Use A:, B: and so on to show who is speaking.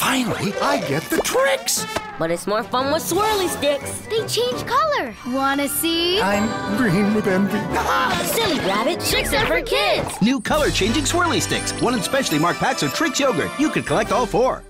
A: Finally, I get the Trix.
B: But it's more fun with swirly sticks.
C: They change color. Wanna see?
A: I'm green with envy.
B: Silly rabbit, Trix are for kids.
D: New color changing swirly sticks. One in specially marked packs of Trix yogurt. You could collect all four.